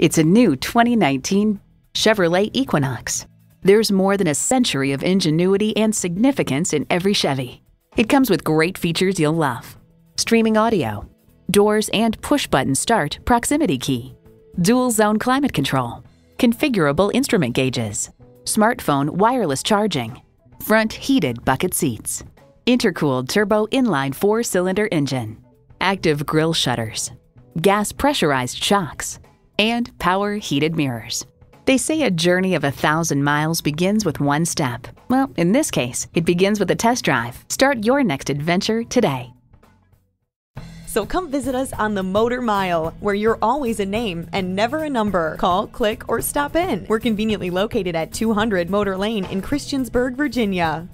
It's a new 2019 Chevrolet Equinox. There's more than a century of ingenuity and significance in every Chevy. It comes with great features you'll love streaming audio, doors and push button start proximity key, dual zone climate control, configurable instrument gauges, smartphone wireless charging, front heated bucket seats, intercooled turbo inline four cylinder engine, active grille shutters, gas pressurized shocks, and power heated mirrors. They say a journey of a thousand miles begins with one step. Well, in this case, it begins with a test drive. Start your next adventure today. So come visit us on the Motor Mile, where you're always a name and never a number. Call, click, or stop in. We're conveniently located at 200 Motor Lane in Christiansburg, Virginia.